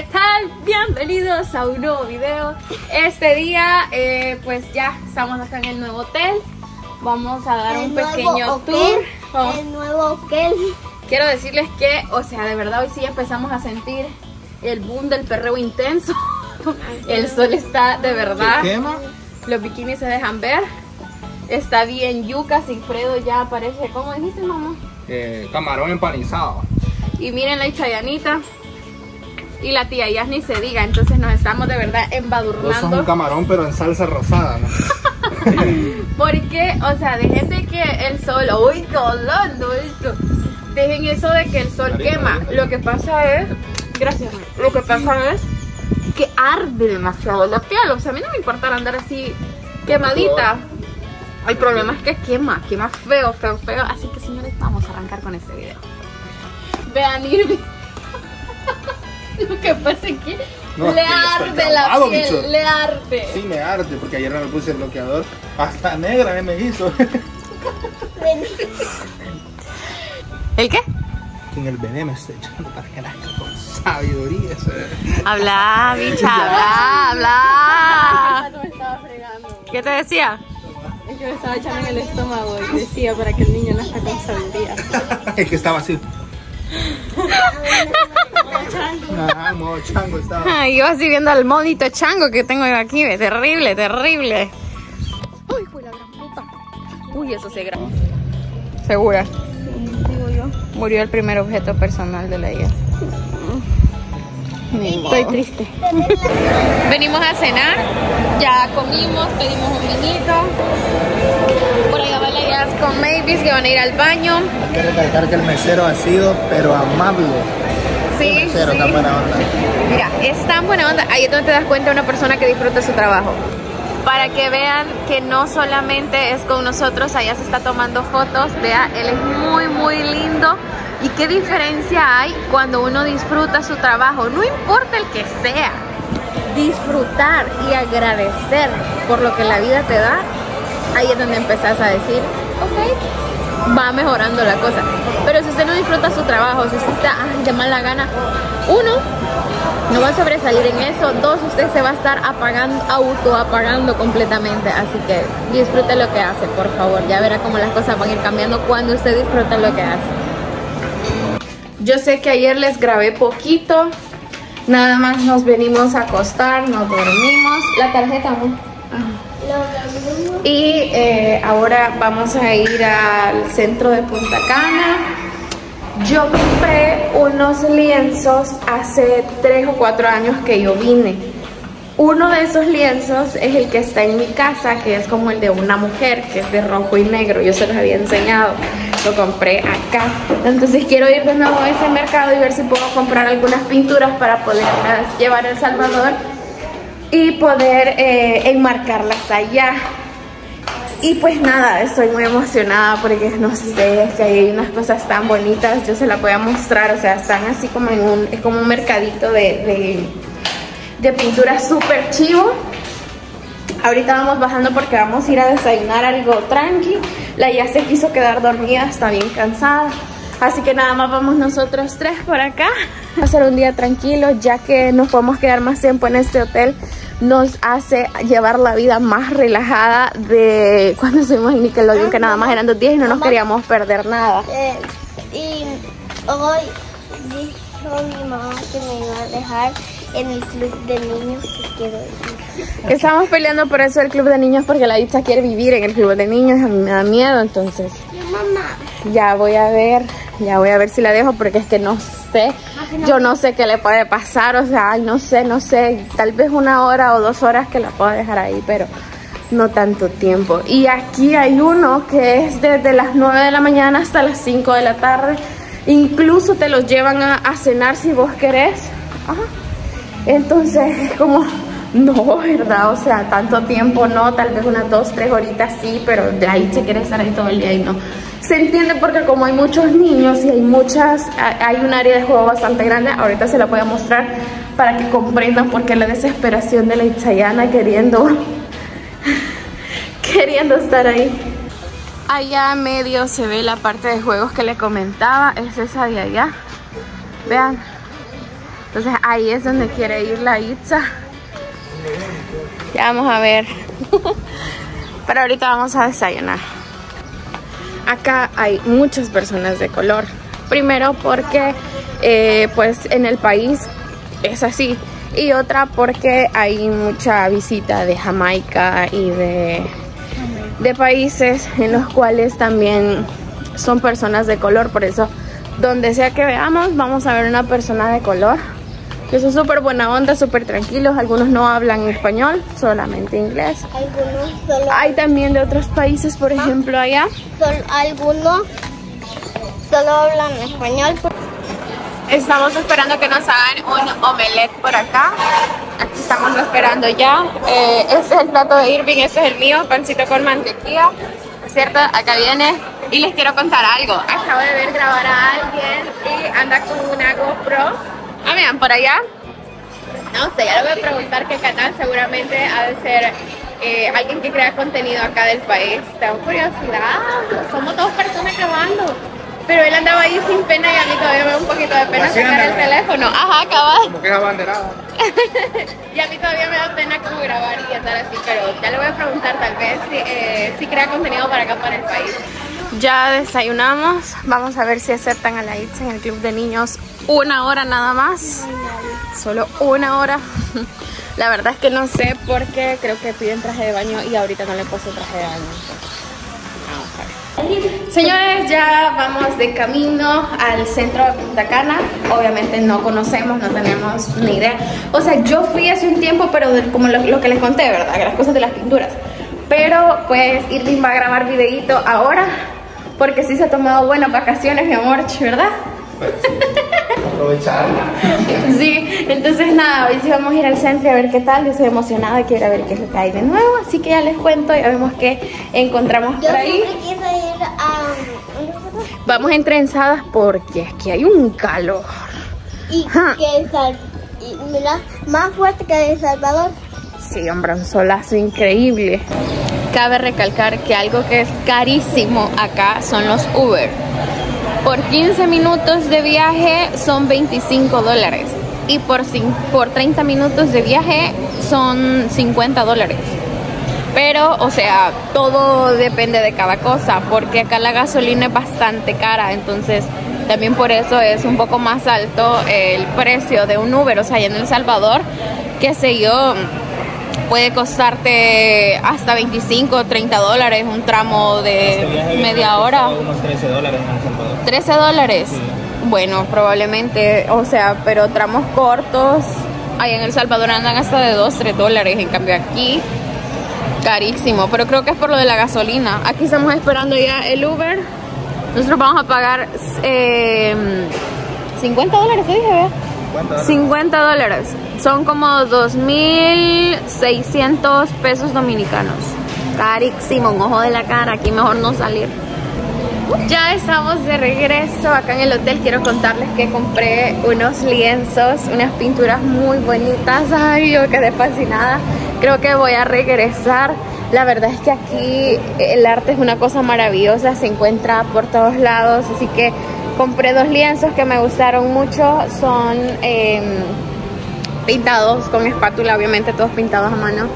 ¿qué tal? Bienvenidos a un nuevo video. Este día, eh, pues ya estamos acá en el nuevo hotel. Vamos a dar un pequeño tour. El nuevo hotel. Quiero decirles que, o sea, de verdad hoy sí empezamos a sentir el boom del perreo intenso. El sol está de verdad. quema? Los bikinis se dejan ver. Está bien yuca, Sigfredo ya aparece. ¿Cómo dijiste, mamá? Eh, camarón empanizado. Y miren la Chayanita y la tía Yas ni se diga, entonces nos estamos de verdad Vos sos un embadurnando. camarón pero en salsa rosada, ¿no? Porque, o sea, dejen de que el sol, uy, qué hablando esto. Dejen eso de que el sol quema. Lo que pasa es, gracias, lo que pasa es que arde demasiado la piel. O sea, a mí no me importa andar así quemadita. El problema es que quema, quema feo, feo, feo. Así que señores, vamos a arrancar con este video. Vean Irving. Lo que pasa es que No, le arde la piel, bicho. le arde. Sí, me arde porque ayer no me puse el bloqueador. Hasta negra eh, me hizo. ¿El qué? en el veneno me estoy echando para que nazca con sabiduría. Habla, bicha, habla, habla. me estaba fregando. ¿Qué te decía? Es que me estaba echando en el estómago y decía para que el niño nazca con sabiduría. Es que estaba así. Ajá, modo chango estaba. Ay, yo así viendo al monito chango que tengo yo aquí, ve, terrible, terrible. Uy, fue la gran puta. Uy, eso se grabó. ¿Segura? Digo yo. Murió el primer objeto personal de la hija. Estoy triste. Venimos a cenar, ya comimos, pedimos un vinito. Por allá va la Jazz con Mavis que van a ir al baño. Hay que recalcar que el mesero ha sido, pero amable. Sí, Mesero, sí. tan buena onda. Mira, es tan buena onda. Ahí es donde te das cuenta de una persona que disfruta su trabajo. Para que vean que no solamente es con nosotros, allá se está tomando fotos. Vea, él es muy, muy lindo. ¿Y qué diferencia hay cuando uno disfruta su trabajo? No importa el que sea. Disfrutar y agradecer por lo que la vida te da. Ahí es donde empezás a decir, ok, va mejorando la cosa. Pero si usted no disfruta su trabajo, si usted está de mala gana, uno, no va a sobresalir en eso. Dos, usted se va a estar apagando, auto apagando completamente. Así que disfrute lo que hace, por favor. Ya verá cómo las cosas van a ir cambiando cuando usted disfruta lo que hace. Yo sé que ayer les grabé poquito. Nada más nos venimos a acostar, nos dormimos. La tarjeta, amor. Y eh, ahora vamos a ir al centro de Punta Cana. Yo compré unos lienzos hace 3 o 4 años que yo vine. Uno de esos lienzos es el que está en mi casa, que es como el de una mujer, que es de rojo y negro. Yo se los había enseñado. Lo compré acá. Entonces quiero ir de nuevo a ese mercado y ver si puedo comprar algunas pinturas para poderlas llevar a El Salvador y poder eh, enmarcarlas allá. Y pues nada, estoy muy emocionada porque no sé, es que hay unas cosas tan bonitas, yo se las voy a mostrar, o sea, están así como en un, es como un mercadito de, de, de pintura súper chivo. Ahorita vamos bajando porque vamos a ir a desayunar algo tranqui. La ya se quiso quedar dormida, está bien cansada. Así que nada más vamos nosotros tres por acá. Va a ser un día tranquilo ya que nos podemos quedar más tiempo en este hotel. Nos hace llevar la vida más relajada de cuando estuvimos en Nickelodeon, que nada más eran dos días y no nos queríamos perder nada. Eh, y hoy dijo mi mamá que me iba a dejar en el club de niños que quiero ir. Estamos peleando por eso del club de niños porque la dicha quiere vivir en el club de niños. A mí me da miedo, entonces mamá. ya voy a ver, ya voy a ver si la dejo porque es que no sé, yo no sé qué le puede pasar, o sea, ay, no sé, no sé, tal vez una hora o dos horas que la puedo dejar ahí, pero no tanto tiempo. Y aquí hay uno que es desde las 9 de la mañana hasta las 5 de la tarde, incluso te los llevan a, a cenar si vos querés. Ajá. Entonces es como, no, ¿verdad? O sea, tanto tiempo no, tal vez unas dos, tres horitas sí, pero de ahí se quiere estar ahí todo el día y no. Se entiende porque como hay muchos niños y hay muchas, hay un área de juego bastante grande, ahorita se la voy a mostrar para que comprendan por qué la desesperación de la Itzayana queriendo, queriendo estar ahí. Allá medio se ve la parte de juegos que le comentaba, es esa de allá. Vean, Entonces ahí es donde quiere ir la Itza. Ya vamos a ver. Pero ahorita vamos a desayunar. Acá hay muchas personas de color. Primero porque eh, pues en el país es así. Y otra porque hay mucha visita de Jamaica y de, de países en los cuales también son personas de color. Por eso donde sea que veamos vamos a ver una persona de color que son súper buena onda, súper tranquilos. Algunos no hablan español, solamente inglés. Algunos solo, Hay también de otros países, por ejemplo, allá. sol- algunos solo hablan español. Estamos esperando que nos hagan un omelette por acá. Aquí estamos esperando ya. Eh, este es el plato de Irving, este es el mío, pancito con mantequilla. ¿Cierto? Acá viene. Y les quiero contar algo. Acabo de ver grabar a alguien y anda con una GoPro. Ah, vean, por allá. No sé, ya le voy a preguntar qué canal. Seguramente ha de ser eh, alguien que crea contenido acá del país. Tengo curiosidad. Somos dos personas grabando. Pero él andaba ahí sin pena y a mí todavía me da un poquito de pena sacar el teléfono. Ajá, cabal. Como que es abanderada. Y a mí todavía me da pena como grabar y andar así, pero ya le voy a preguntar tal vez si, eh, si crea contenido para acá, para el país. Ya desayunamos, vamos a ver si aceptan a la ITZA en el club de niños una hora nada más. Solo una hora. La verdad es que no sé por qué, creo que piden traje de baño y ahorita no le puse traje de baño. Señores, ya vamos de camino al centro de Punta Cana. Obviamente no conocemos, no tenemos ni idea. O sea, yo fui hace un tiempo, pero de- como lo, lo que les conté, ¿verdad? Que las cosas de las pinturas. Pero pues Irving va a grabar videito ahora, porque sí se ha tomado buenas vacaciones, mi amor, ¿verdad? Aprovechar. Sí, entonces nada, hoy sí vamos a ir al centro a ver qué tal. Yo estoy emocionada, quiero ver qué es lo que hay de nuevo. Así que ya les cuento, ya vemos qué encontramos Yo por ahí. ir a... Vamos entrenzadas porque aquí hay un calor. Y que Sal- y mira, más fuerte que El Salvador. Sí, hombre, un solazo increíble. Cabe recalcar que algo que es carísimo acá son los Uber. Por 15 minutos de viaje son 25 dólares. Y por, por 30 minutos de viaje son 50 dólares. Pero, o sea, todo depende de cada cosa, porque acá la gasolina es bastante cara, entonces también por eso es un poco más alto el precio de un Uber. O sea, allá en El Salvador, qué sé yo, puede costarte hasta 25 o 30 dólares un tramo de media hora. Unos 13 dólares en El Salvador. 13 dólares. Bueno, probablemente, o sea, pero tramos cortos, allá en El Salvador andan hasta de 2, 3 dólares, en cambio aquí, carísimo, pero creo que es por lo de la gasolina. Aquí estamos esperando ya el Uber, nosotros vamos a pagar eh, 50 dólares, ¿te dije, vea? 50 dólares. 50 dólares, son como 2.600 pesos dominicanos. Carísimo, un ojo de la cara, aquí mejor no salir. Ya estamos de regreso acá en el hotel. Quiero contarles que compré unos lienzos, unas pinturas muy bonitas. Ay, yo quedé fascinada. Creo que voy a regresar. La verdad es que aquí el arte es una cosa maravillosa, se encuentra por todos lados. Así que compré dos lienzos que me gustaron mucho. Son em, pintados con espátula, obviamente todos pintados a mano.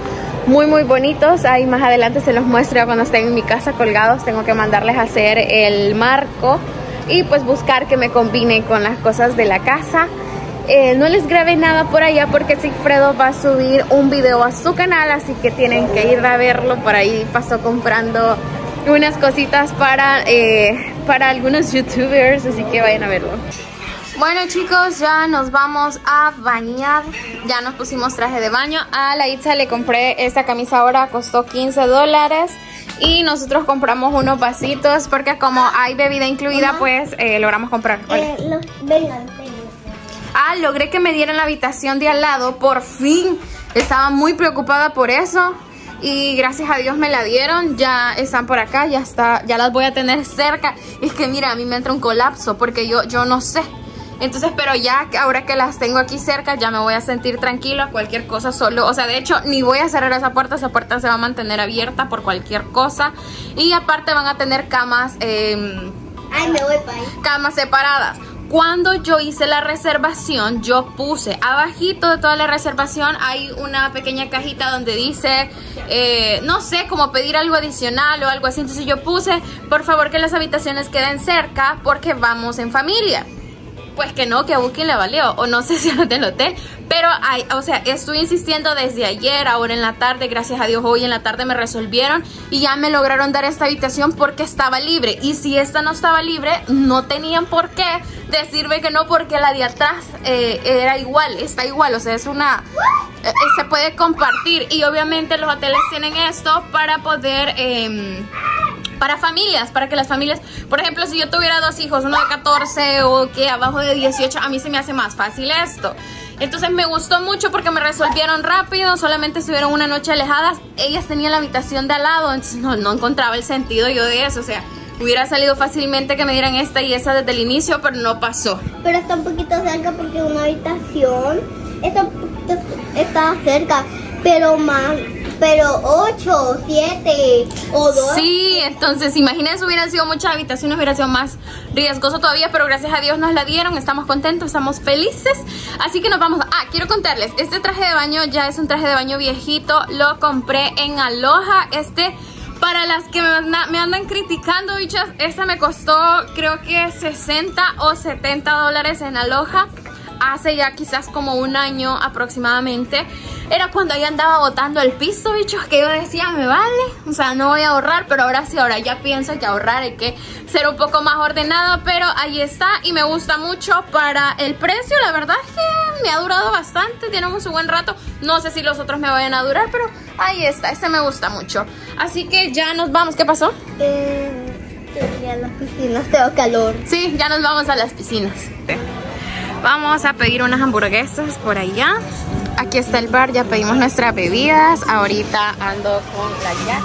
Muy muy bonitos, ahí más adelante se los muestro cuando estén en mi casa colgados, tengo que mandarles a hacer el marco y pues buscar que me combine con las cosas de la casa. Eh, no les grabé nada por allá porque Sigfredo va a subir un video a su canal, así que tienen que ir a verlo, por ahí pasó comprando unas cositas para, eh, para algunos youtubers, así que vayan a verlo. Bueno chicos, ya nos vamos a bañar. Ya nos pusimos traje de baño. A la Itza le compré esta camisa ahora, costó 15 dólares. Y nosotros compramos unos vasitos porque como hay bebida incluida, pues eh, logramos comprar. Eh, los, vengan, vengan. Ah, logré que me dieran la habitación de al lado, por fin. Estaba muy preocupada por eso. Y gracias a Dios me la dieron. Ya están por acá, ya está, ya las voy a tener cerca. Es que mira, a mí me entra un colapso porque yo, yo no sé. Entonces, pero ya ahora que las tengo aquí cerca, ya me voy a sentir tranquila. Cualquier cosa solo, o sea, de hecho, ni voy a cerrar esa puerta. Esa puerta se va a mantener abierta por cualquier cosa. Y aparte van a tener camas. em, Ay, me voy para ahí. camas separadas. Cuando yo hice la reservación, yo puse abajito de toda la reservación hay una pequeña cajita donde dice, eh, no sé, como pedir algo adicional o algo así. Entonces yo puse, por favor que las habitaciones queden cerca porque vamos en familia pues que no, que a Booking le valió, o no sé si a los del hotel, pero hay, o sea, estoy insistiendo desde ayer, ahora en la tarde, gracias a Dios hoy en la tarde me resolvieron y ya me lograron dar esta habitación porque estaba libre, y si esta no estaba libre, no tenían por qué decirme que no, porque la de atrás eh, era igual, está igual, o sea, es una... Eh, se puede compartir y obviamente los hoteles tienen esto para poder... Eh, para familias, para que las familias, por ejemplo, si yo tuviera dos hijos, uno de 14 o que abajo de 18, a mí se me hace más fácil esto. Entonces me gustó mucho porque me resolvieron rápido, solamente estuvieron una noche alejadas, ellas tenían la habitación de al lado, entonces no, no encontraba el sentido yo de eso, o sea, hubiera salido fácilmente que me dieran esta y esa desde el inicio, pero no pasó. Pero está un poquito cerca porque una habitación. Está, está cerca, pero más pero 8, 7 o 2. Sí, entonces imagínense, hubieran sido muchas habitaciones, hubiera sido más riesgoso todavía, pero gracias a Dios nos la dieron, estamos contentos, estamos felices. Así que nos vamos. Ah, quiero contarles, este traje de baño ya es un traje de baño viejito, lo compré en Aloha. Este para las que me, andan criticando, bichas, este me costó creo que 60 o 70 dólares en Aloha hace ya quizás como un año aproximadamente era cuando yo andaba botando el piso, bichos, que yo decía, me vale, o sea, no voy a ahorrar, pero ahora sí, ahora ya pienso que ahorrar hay que ser un poco más ordenado, pero ahí está y me gusta mucho para el precio, la verdad es que me ha durado bastante, tenemos un buen rato, no sé si los otros me vayan a durar, pero ahí está, este me gusta mucho. Así que ya nos vamos, ¿qué pasó? Eh, a las piscinas, tengo calor. Sí, ya nos vamos a las piscinas. Vamos a pedir unas hamburguesas por allá. Aquí está el bar, ya pedimos nuestras bebidas. Ahorita ando con la Jack.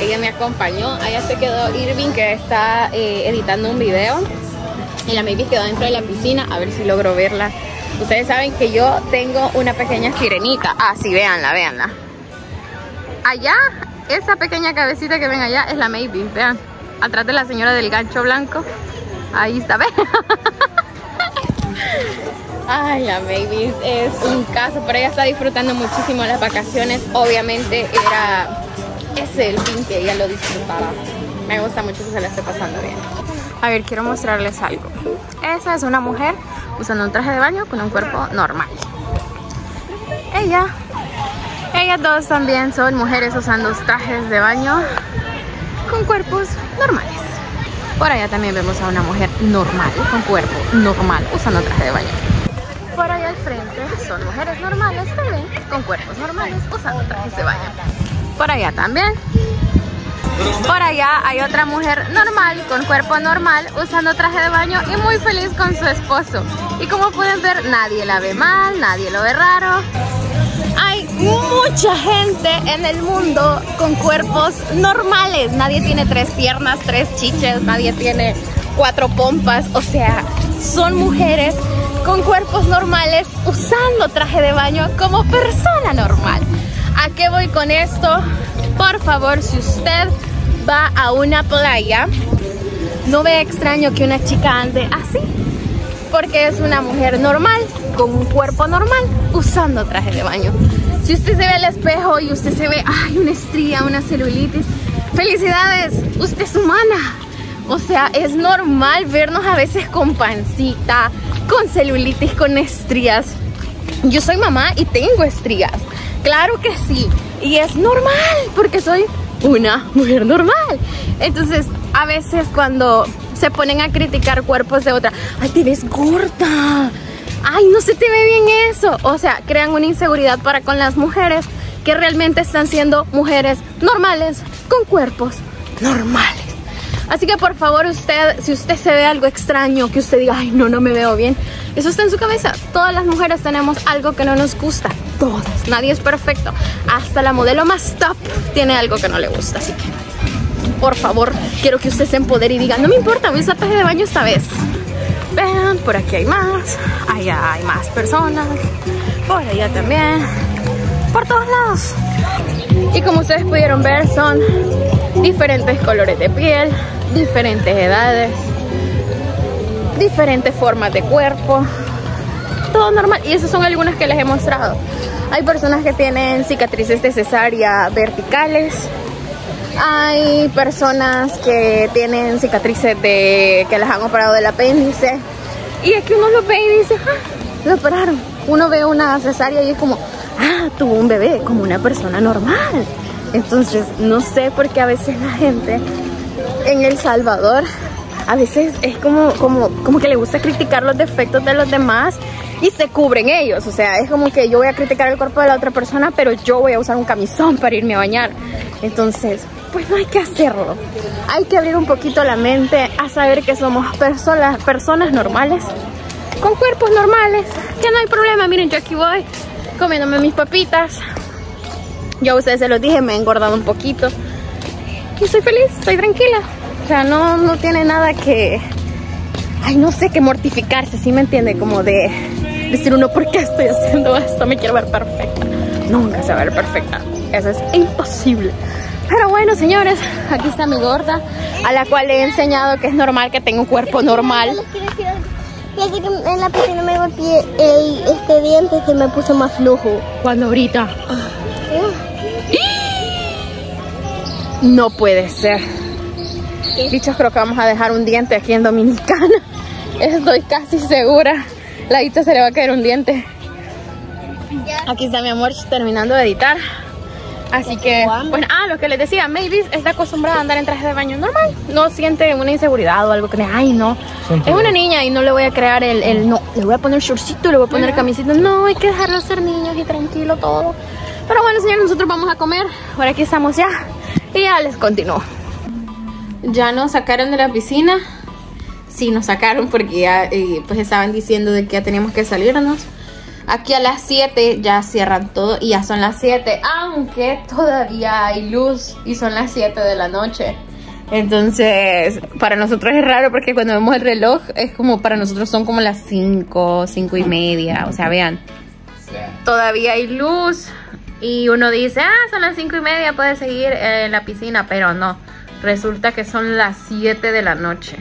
Ella me acompañó. Allá se quedó Irving que está eh, editando un video. Y la Maybe quedó dentro de la piscina. A ver si logro verla. Ustedes saben que yo tengo una pequeña sirenita. Ah, sí, véanla, véanla. Allá, esa pequeña cabecita que ven allá es la Maybe. Vean, atrás de la señora del gancho blanco. Ahí está, vean. Ay, la Mavis es un caso, pero ella está disfrutando muchísimo las vacaciones. Obviamente era ese el fin que ella lo disfrutaba. Me gusta mucho que se la esté pasando bien. A ver, quiero mostrarles algo. Esa es una mujer usando un traje de baño con un cuerpo normal. Ella, ellas dos también son mujeres usando trajes de baño con cuerpos normales. Por allá también vemos a una mujer normal, con cuerpo normal, usando traje de baño. Por allá al frente son mujeres normales también, con cuerpos normales, usando trajes de baño. Por allá también. Por allá hay otra mujer normal, con cuerpo normal, usando traje de baño y muy feliz con su esposo. Y como pueden ver, nadie la ve mal, nadie lo ve raro mucha gente en el mundo con cuerpos normales. Nadie tiene tres piernas, tres chiches, nadie tiene cuatro pompas. O sea, son mujeres con cuerpos normales usando traje de baño como persona normal. ¿A qué voy con esto? Por favor, si usted va a una playa, no ve extraño que una chica ande así. Porque es una mujer normal, con un cuerpo normal, usando traje de baño. Si usted se ve al espejo y usted se ve, ay, una estría, una celulitis, felicidades, usted es humana. O sea, es normal vernos a veces con pancita, con celulitis, con estrías. Yo soy mamá y tengo estrías. Claro que sí. Y es normal porque soy una mujer normal. Entonces, a veces cuando se ponen a criticar cuerpos de otra, ay, te ves gorda ay, no se te ve bien eso. O sea, crean una inseguridad para con las mujeres que realmente están siendo mujeres normales con cuerpos normales. Así que por favor usted, si usted se ve algo extraño, que usted diga, ay no, no me veo bien, eso está en su cabeza. Todas las mujeres tenemos algo que no nos gusta, todas, nadie es perfecto. Hasta la modelo más top tiene algo que no le gusta, así que por favor, quiero que usted se empodere y diga, no me importa, voy a usar traje de baño esta vez. Vean, por aquí hay más. Allá hay más personas. Por allá también. Por todos lados. Y como ustedes pudieron ver, son diferentes colores de piel, diferentes edades. diferentes formas de cuerpo, todo normal. Y esas son algunas que les he mostrado. Hay personas que tienen cicatrices de cesárea verticales. Hay personas que tienen cicatrices de que les han operado del apéndice. Y es que uno lo ve y dice, ah, lo operaron. Uno ve una cesárea y es como, ah, tuvo un bebé, como una persona normal. Entonces, no sé por qué a veces la gente en El Salvador, a veces es como, como, como que le gusta criticar los defectos de los demás y se cubren ellos. O sea, es como que yo voy a criticar el cuerpo de la otra persona, pero yo voy a usar un camisón para irme a bañar. Entonces, pues no hay que hacerlo. Hay que abrir un poquito la mente a saber que somos personas, personas normales, con cuerpos normales, que no hay problema. Miren, yo aquí voy comiéndome mis papitas. Yo a ustedes se los dije, me he engordado un poquito. Y estoy feliz, estoy tranquila. O sea, no, no tiene nada que... Ay, no sé, que mortificarse, ¿sí me entiende? Como de decir uno, ¿por qué estoy haciendo esto? Me quiero ver perfecta. Nunca se va a ver perfecta. Eso es imposible. Pero bueno, señores, aquí está mi gorda, a la cual le he enseñado que es normal que tenga un cuerpo normal. Fíjate que en la piscina me golpeé el, este diente se me puso más flojo. ¿Cuándo ahorita? No puede ser. Bichos, creo que vamos a dejar un diente aquí en Dominicana. Estoy casi segura. La Ita se le va a caer un diente. Aquí está mi amor terminando de editar. Así que, bueno, ah, lo que les decía, Mavis está acostumbrada a andar en traje de baño normal. No siente una inseguridad o algo que, ay, no. Es una niña y no le voy a crear el, el no, le voy a poner shortcito, le voy a poner camiseta. No, hay que dejarlo ser niños y tranquilo todo. Pero bueno, señores, nosotros vamos a comer. Por aquí estamos ya. Y ya les continúo. Ya nos sacaron de la piscina. Sí, nos sacaron porque ya eh, pues estaban diciendo de que ya teníamos que salirnos. Aquí a las 7 ya cierran todo y ya son las 7, aunque todavía hay luz y son las 7 de la noche. Entonces, para nosotros es raro porque cuando vemos el reloj es como para nosotros son como las 5, 5 y media. O sea, vean, todavía hay luz y uno dice, ah, son las 5 y media, puede seguir en la piscina, pero no. Resulta que son las 7 de la noche.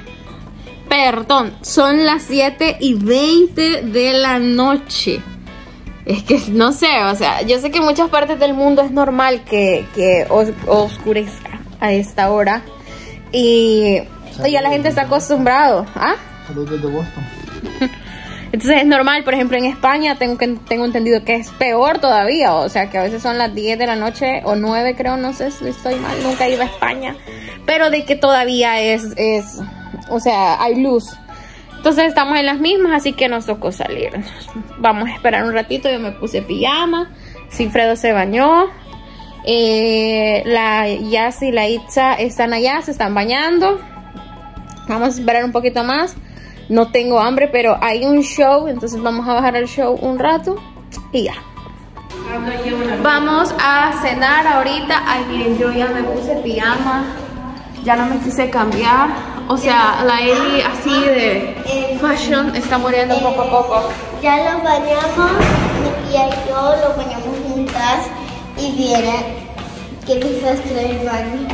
Perdón, son las 7 y 20 de la noche. Es que no sé, o sea, yo sé que en muchas partes del mundo es normal que, que oscurezca a esta hora. Y ya la gente está acostumbrado. ¿Ah? Saludos desde Boston. Entonces es normal, por ejemplo en España tengo, que, tengo entendido que es peor todavía, o sea que a veces son las 10 de la noche o 9 creo, no sé si estoy mal, nunca he ido a España, pero de que todavía es, es o sea, hay luz. Entonces estamos en las mismas, así que nos tocó salir. Vamos a esperar un ratito, yo me puse pijama, Sinfredo se bañó, eh, la Yas y la Itza están allá, se están bañando. Vamos a esperar un poquito más. No tengo hambre, pero hay un show, entonces vamos a bajar el show un rato y ya. Vamos a cenar ahorita. Ay, miren, yo ya me puse pijama. Ya no me quise cambiar. O sea, la Eli así de fashion está muriendo poco a poco. Ya lo bañamos, mi tía y yo lo bañamos juntas y viene qué desastre el baño.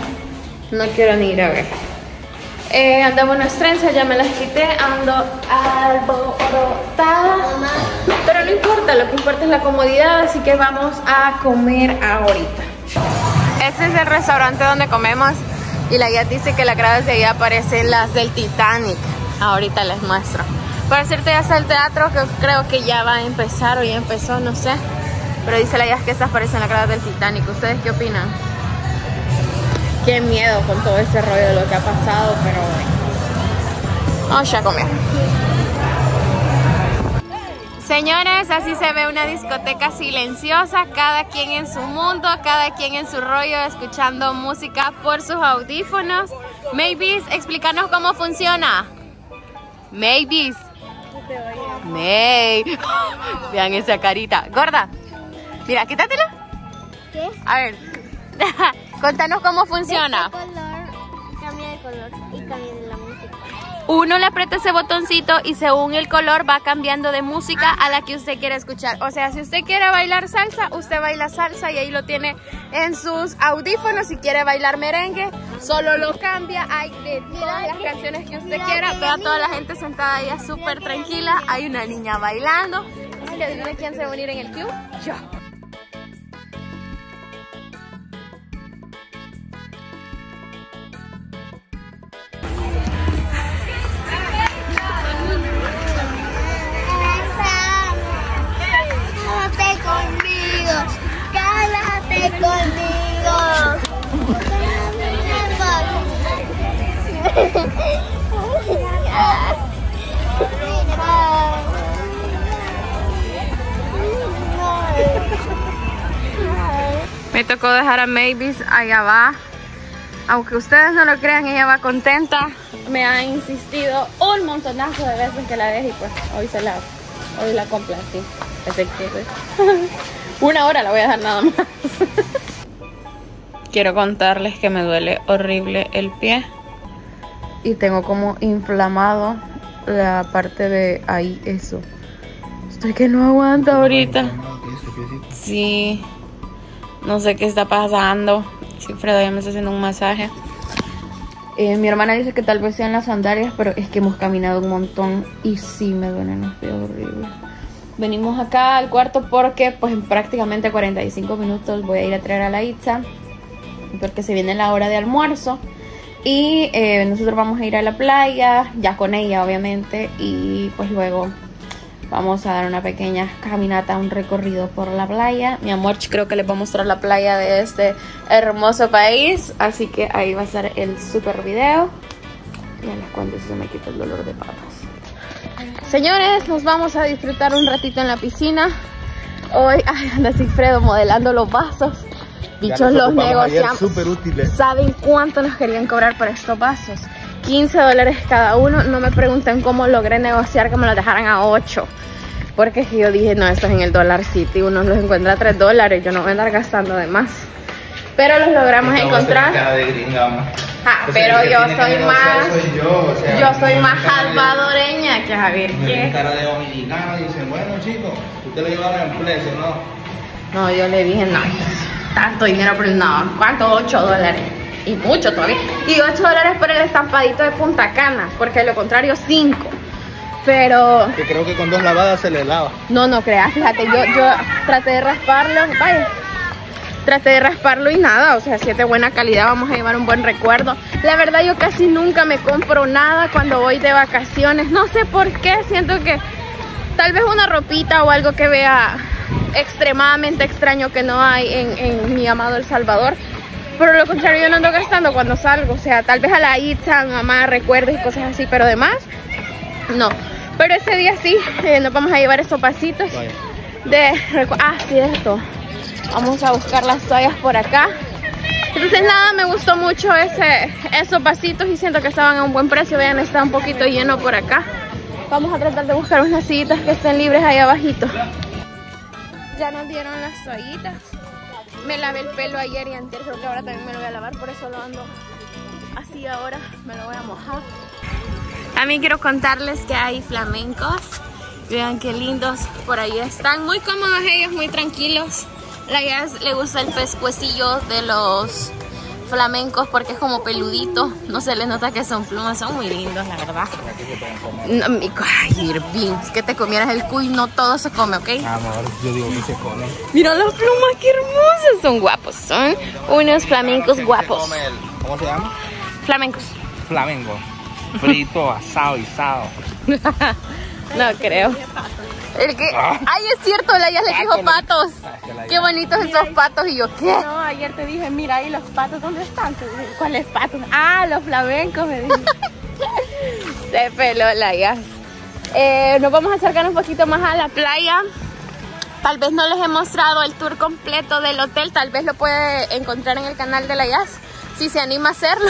No quiero ni ir a ver. Eh, andamos unas trenzas, ya me las quité, ando alborotada. Pero no importa, lo que importa es la comodidad, así que vamos a comer ahorita. Este es el restaurante donde comemos y la guía dice que las gradas de ahí aparecen las del Titanic. Ahorita les muestro. Por cierto, ya está el teatro que creo que ya va a empezar o ya empezó, no sé. Pero dice la guía que estas parecen las gradas del Titanic. ¿Ustedes qué opinan? Qué miedo con todo ese rollo de lo que ha pasado, pero bueno. Vamos ya a comer. Señores, así se ve una discoteca silenciosa, cada quien en su mundo, cada quien en su rollo, escuchando música por sus audífonos. Maybes, explícanos cómo funciona. Maybes. May. Vean esa carita. Gorda. Mira, quítatelo. ¿qué? A ver. Contanos cómo funciona. Este color cambia de color Uno le aprieta ese botoncito y según el color va cambiando de música a la que usted quiere escuchar. O sea, si usted quiere bailar salsa, usted baila salsa y ahí lo tiene en sus audífonos si quiere bailar merengue. Solo lo cambia, hay de todas las canciones que usted quiera. Vea toda la gente sentada ahí súper tranquila. Hay una niña bailando. Quién se va a unir en el club. Yo. Tocó dejar a Mavis allá va. Aunque ustedes no lo crean, ella va contenta. Me ha insistido un montonazo de veces que la deje y pues hoy se la, hoy la complací. Ese quiere. Una hora la voy a dejar nada más. Quiero contarles que me duele horrible el pie. Y tengo como inflamado la parte de ahí, eso. Estoy que no aguanta ahorita. Sí. No sé qué está pasando. Sí, Fredo ya me está haciendo un masaje. Eh, mi hermana dice que tal vez sean las sandalias, pero es que hemos caminado un montón y sí me duelen los pies horrible. Venimos acá al cuarto porque pues en prácticamente 45 minutos voy a ir a traer a la Itza porque se viene la hora de almuerzo y eh, nosotros vamos a ir a la playa, ya con ella obviamente y pues luego Vamos a dar una pequeña caminata, un recorrido por la playa. Mi amor, creo que les voy a mostrar la playa de este hermoso país. Así que ahí va a ser el super video. Ya les cuento si se me quita el dolor de patas. Señores, nos vamos a disfrutar un ratito en la piscina. Hoy ay, anda Sigfredo modelando los vasos. Bichos los negociamos. ¿Saben cuánto nos querían cobrar por estos vasos? 15 dólares cada uno. No me pregunten cómo logré negociar que me los dejaran a 8. Porque yo dije, no, esto es en el Dollar City. Uno los encuentra a 3 dólares. Yo no voy a andar gastando de más. Pero los logramos encontrar. Ah, pero yo soy más. Soy yo, o sea, Yo soy más salvadoreña que Javier. ¿Qué? cara de dominicano dicen, bueno chicos, usted lo llevaron en precio, ¿no? No, yo le dije, no, tanto dinero, pero no, ¿cuánto? 8 dólares. Y mucho todavía. Y 8 dólares por el estampadito de Punta Cana, porque de lo contrario 5. Pero Que creo que con dos lavadas se le lava. no, no creas, fíjate, yo, yo traté de rasparlo, vaya, traté de rasparlo y nada, o sea, si es de buena calidad, vamos a llevar un buen recuerdo. La verdad, yo casi nunca me compro nada cuando voy de vacaciones, no sé por qué, siento que tal vez una ropita o algo que vea extremadamente extraño que no hay en, en mi amado El Salvador. Pero lo contrario, yo no ando gastando cuando salgo, o sea, tal vez a la Itza, mamá, recuerdos y cosas así, pero demás, no. Pero ese día sí, eh, nos vamos a llevar esos pasitos de ah cierto. Vamos a buscar las toallas por acá. Entonces nada me gustó mucho ese esos vasitos y siento que estaban a un buen precio. Vean está un poquito lleno por acá vamos a tratar de buscar unas sillitas que estén libres ahí abajito ya nos dieron las toallitas me lavé el pelo ayer y antes creo que ahora también me lo voy a lavar por eso lo ando así ahora me lo voy a mojar también quiero contarles que hay flamencos. Vean qué lindos por ahí están. Muy cómodos ellos, muy tranquilos. La Yas le gusta el pescuecillo de los flamencos porque es como peludito. No se les nota que son plumas. Son muy lindos, la verdad. No, mi, ay, Irving, es que te comieras el cuy, no todo se come, ¿ok? Amor, yo digo que se come. Mira las plumas, qué hermosas. Son guapos, son unos flamencos guapos. ¿Cómo se llama? Flamencos. Flamengo. Frito, asado, guisado. No creo. El que, Ah. ay, es cierto, la ya le dijo patos. Ah, la Qué bonitos esos patos. Y yo, ¿qué? No, ayer te dije, mira ahí los patos, ¿dónde están? ¿Cuáles patos? Ah, los flamencos, me dije. Se peló la ya. Eh, nos vamos a acercar un poquito más a la playa. Tal vez no les he mostrado el tour completo del hotel. Tal vez lo puede encontrar en el canal de la Yas. Si se anima a hacerlo.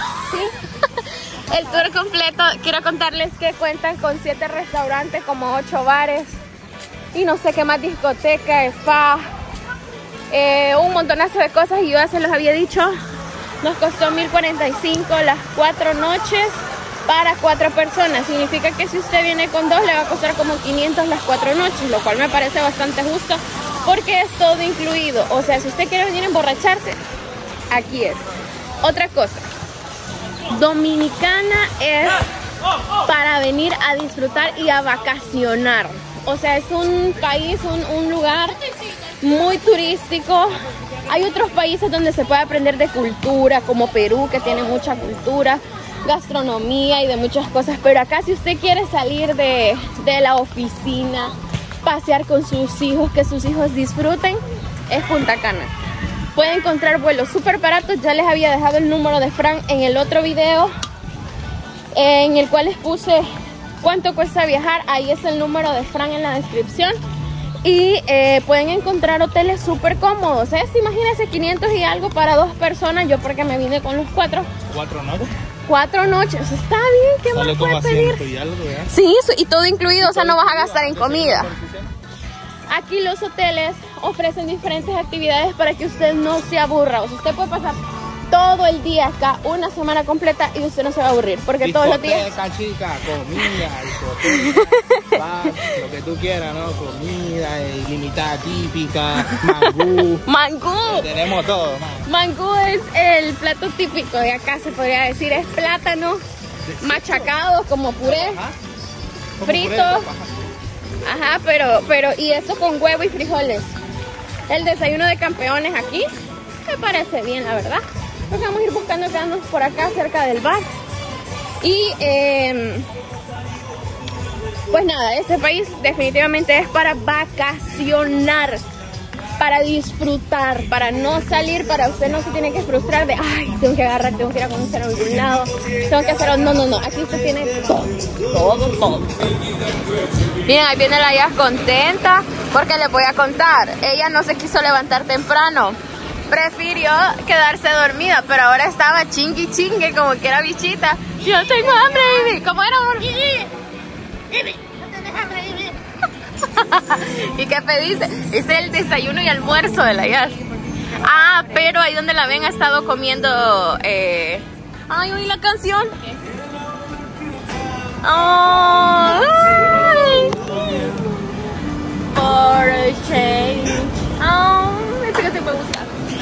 el tour completo. Quiero contarles que cuentan con siete restaurantes, como ocho bares. Y no sé qué más, discoteca, spa. eh, un montonazo de cosas. Y yo ya se los había dicho. Nos costó 1045 las cuatro noches para cuatro personas. Significa que si usted viene con dos le va a costar como 500 las cuatro noches, lo cual me parece bastante justo porque es todo incluido. O sea, si usted quiere venir a emborracharse, aquí es. Otra cosa, Dominicana es para venir a disfrutar y a vacacionar. O sea, es un país, un, lugar muy turístico. Hay otros países donde se puede aprender de cultura, como Perú, que tiene mucha cultura, gastronomía y de muchas cosas. Pero acá si usted quiere salir de, de la oficina, pasear con sus hijos, que sus hijos disfruten, es Punta Cana. Puede encontrar vuelos súper baratos. Ya les había dejado el número de Fran en el otro video, en el cual les puse cuánto cuesta viajar. Ahí es el número de Fran en la descripción. Y eh, pueden encontrar hoteles súper cómodos. ¿eh? Imagínense 500 y algo para dos personas. Yo porque me vine con los cuatro. Cuatro noches. Cuatro noches. Está bien, ¿qué Sale más como puede a pedir? y. Sí, y todo incluido, o sea, no vas a gastar en comida. Aquí los hoteles ofrecen diferentes actividades para que usted no se aburra. O sea, usted puede pasar todo el día acá, una semana completa, y usted no se va a aburrir. Porque todos los días... Chica, comida, bar, lo que tú quieras, ¿no? Comida ilimitada típica, mangú. ¡Mangú! Tenemos todo, man. Mangú es el plato típico de acá, se podría decir. Es plátano machacado como puré. Ajá. Como Frito. puré. Ajá, pero, pero, y eso con huevo y frijoles. El desayuno de campeones aquí me parece bien, la verdad. Vamos a ir buscando quedarnos por acá cerca del bar. Y em, pues nada, este país definitivamente es para vacacionar, para disfrutar, para no salir, para usted no se tiene que frustrar de, ay, tengo que agarrar, tengo que ir a conocer a algún lado, tengo que hacer, no, no, no, aquí usted tiene todo, todo, todo. Bien, ahí viene la ya contenta porque le voy a contar. Ella no se quiso levantar temprano. Prefirió quedarse dormida, pero ahora estaba chingui chingue como que era bichita. Yo tengo hambre, Vivi. ¿Cómo era, amor? ¿Y qué pediste? Es el desayuno y almuerzo de la Yas. Ah, pero ahí donde la ven ha estado comiendo. Eh... Ay, oí la canción. Ay. For a change. Oh, ese que sí me gusta.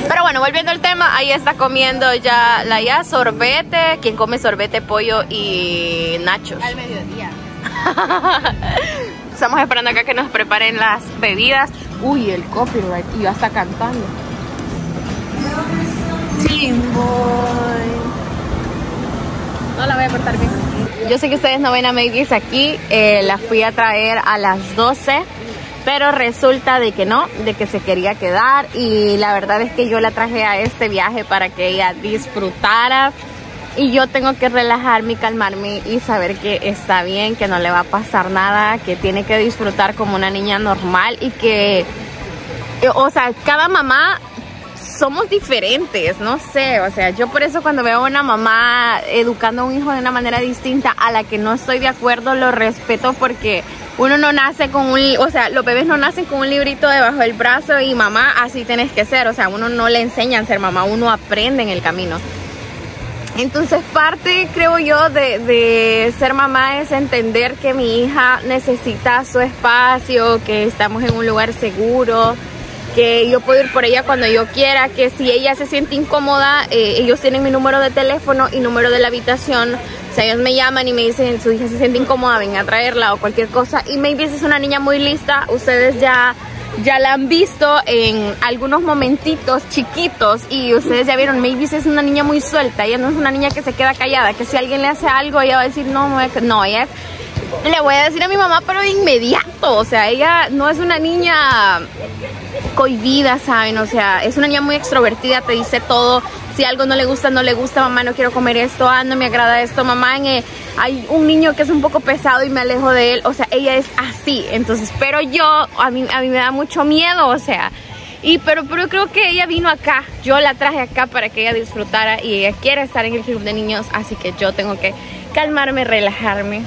Pero bueno, volviendo al tema, ahí está comiendo ya la ya sorbete. Quien come sorbete, pollo y nachos. Al mediodía. Estamos esperando acá que nos preparen las bebidas. Uy, el copyright. Y ya está cantando. Chimboy. No la voy a cortar bien. Yo sé que ustedes no ven a Mavis aquí. eh, la fui a traer a las 12. Pero resulta de que no, de que se quería quedar. Y la verdad es que yo la traje a este viaje para que ella disfrutara. Y yo tengo que relajarme calmarme y saber que está bien, que no le va a pasar nada, que tiene que disfrutar como una niña normal y que, o sea, cada mamá somos diferentes, no sé, o sea, yo por eso cuando veo a una mamá educando a un hijo de una manera distinta a la que no estoy de acuerdo, lo respeto porque uno no nace con un, o sea, los bebés no nacen con un librito debajo del brazo y mamá, así tienes que ser, o sea, uno no le enseña a ser mamá, uno aprende en el camino. Entonces parte, creo yo, de, de, ser mamá es entender que mi hija necesita su espacio, que estamos en un lugar seguro, que yo puedo ir por ella cuando yo quiera, que si ella se siente incómoda, eh, ellos tienen mi número de teléfono y número de la habitación. O sea, ellos me llaman y me dicen, su hija se siente incómoda, ven a traerla o cualquier cosa. Y maybe es una niña muy lista, ustedes ya ya la han visto en algunos momentitos chiquitos y ustedes ya vieron, maybe es una niña muy suelta, ella no es una niña que se queda callada, que si alguien le hace algo ella va a decir, no, no, no ella es, le voy a decir a mi mamá, pero de inmediato, o sea, ella no es una niña cohibida, ¿saben? O sea, es una niña muy extrovertida, te dice todo. Si algo no le gusta, no le gusta, mamá, no quiero comer esto, ah, no me agrada esto, mamá, eh, hay un niño que es un poco pesado y me alejo de él. O sea, ella es así. Entonces, pero yo, a mí, a mí me da mucho miedo, o sea. Y pero, pero creo que ella vino acá, yo la traje acá para que ella disfrutara y ella quiere estar en el club de niños, así que yo tengo que calmarme, relajarme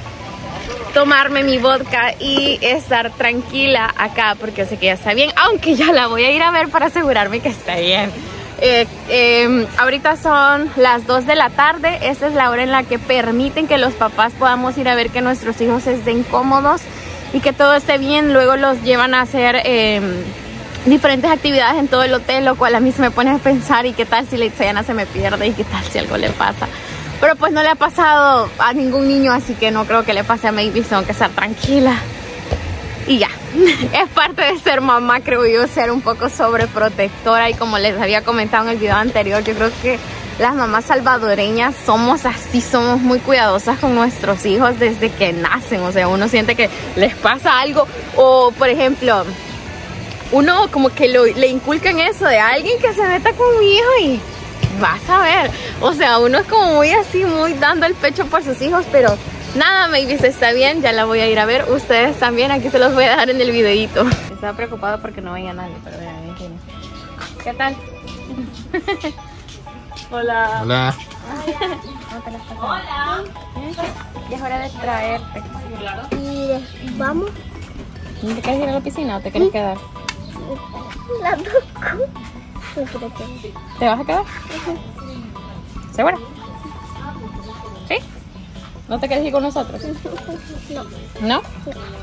tomarme mi vodka y estar tranquila acá porque sé que ya está bien, aunque ya la voy a ir a ver para asegurarme que está bien. Eh, eh, ahorita son las 2 de la tarde, esta es la hora en la que permiten que los papás podamos ir a ver que nuestros hijos estén cómodos y que todo esté bien, luego los llevan a hacer eh, diferentes actividades en todo el hotel, lo cual a mí se me pone a pensar y qué tal si la Itzayana se me pierde y qué tal si algo le pasa. Pero pues no le ha pasado a ningún niño, así que no creo que le pase a Mavis, tengo que estar tranquila. Y ya, es parte de ser mamá, creo yo, ser un poco sobreprotectora. Y como les había comentado en el video anterior, yo creo que las mamás salvadoreñas somos así, somos muy cuidadosas con nuestros hijos desde que nacen, o sea, uno siente que les pasa algo. O por ejemplo, uno como que lo, le inculcan eso de alguien que se meta con mi hijo y vas a ver, o sea, uno es como muy así, muy dando el pecho por sus hijos, pero nada, Mavis está bien, ya la voy a ir a ver, ustedes también, aquí se los voy a dejar en el videito. Estaba preocupado porque no veía a nadie, pero vean, ¿qué tal? Hola. Hola. ¿Cómo te la estás Hola. Ya es hora de traerte. Y vamos. ¿Te quieres ir a la piscina o te quieres quedar? La toco. Que- ¿Te vas a quedar? ¿Segura? ¿Sí? ¿No te quieres ir con nosotros? No, ¿No?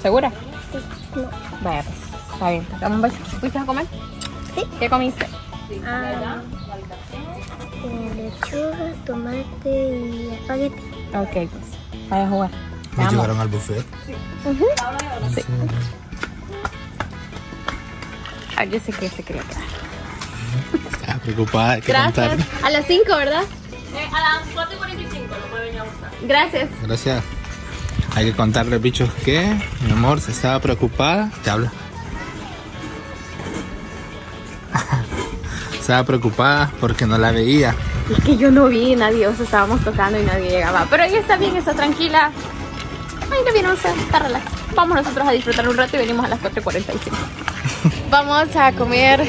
¿Segura? no. Vaya, pues. Está bien. Dame un beso. ¿Fuiste a comer? Sí. ¿Qué comiste? Ah, eh, lechuga, tomate y espagueti. Ok, pues. Vaya a jugar. Me llevaron al buffet. Sí. Ah, yo sé que se quería quedar. Preocupada. Hay que Gracias. contarle. A las 5, ¿verdad? a las 4 y 45 lo puede venir a buscar. Gracias. Gracias. Hay que contarle, bichos, que mi amor se estaba preocupada. Te habla. estaba preocupada porque no la veía. Es que yo no vi nadie, o sea, estábamos tocando y nadie llegaba. Pero ella está bien, está tranquila. Ay, no viene, o sea, está relax. Vamos nosotros a disfrutar un rato y venimos a las 4.45. Vamos a comer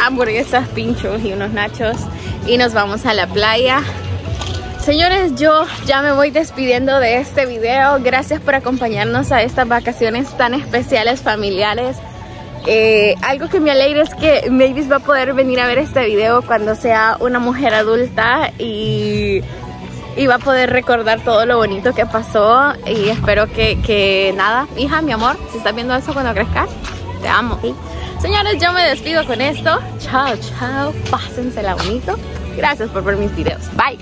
hamburguesas, pinchos y unos nachos y nos vamos a la playa. Señores, yo ya me voy despidiendo de este video. Gracias por acompañarnos a estas vacaciones tan especiales familiares. Eh, algo que me alegra es que Mavis va a poder venir a ver este video cuando sea una mujer adulta y, y va a poder recordar todo lo bonito que pasó y espero que, que nada, hija, mi amor, si estás viendo eso cuando crezcas, te amo. Señores, yo me despido con esto. Chao, chao, pásensela bonito. Gracias por ver mis videos. Bye.